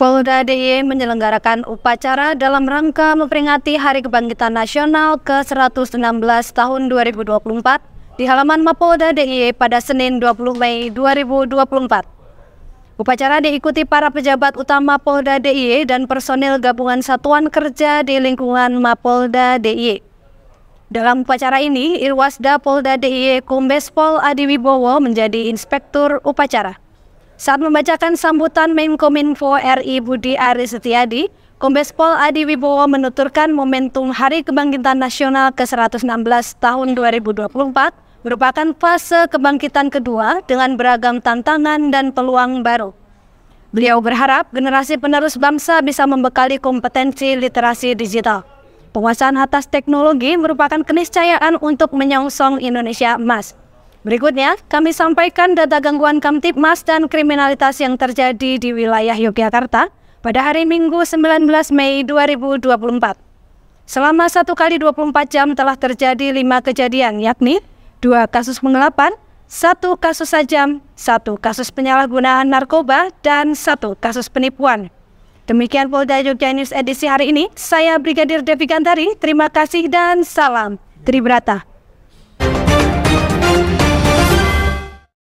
Polda DIY menyelenggarakan upacara dalam rangka memperingati Hari Kebangkitan Nasional ke-116 tahun 2024 di halaman Mapolda DIY pada Senin 20 Mei 2024. Upacara diikuti para pejabat utama Polda DIY dan personil gabungan satuan kerja di lingkungan Mapolda DIY. Dalam upacara ini, Irwasda Polda DIY Kombes Pol Adi Wibowo menjadi inspektur upacara. Saat membacakan sambutan Menkominfo RI Budi Aris Setiadi, Kombes Pol Adi Wibowo menuturkan momentum Hari Kebangkitan Nasional ke-116 tahun 2024 merupakan fase kebangkitan kedua dengan beragam tantangan dan peluang baru. Beliau berharap generasi penerus bangsa bisa membekali kompetensi literasi digital. Penguasaan atas teknologi merupakan keniscayaan untuk menyongsong Indonesia emas. Berikutnya, kami sampaikan data gangguan Kamtipmas dan kriminalitas yang terjadi di wilayah Yogyakarta pada hari Minggu 19 Mei 2024. Selama satu kali 24 jam telah terjadi lima kejadian, yakni dua kasus penggelapan, satu kasus sajam, satu kasus penyalahgunaan narkoba, dan satu kasus penipuan. Demikian Polda Jogja News edisi hari ini. Saya Brigadir Devi Gantari. Terima kasih dan salam Tribrata.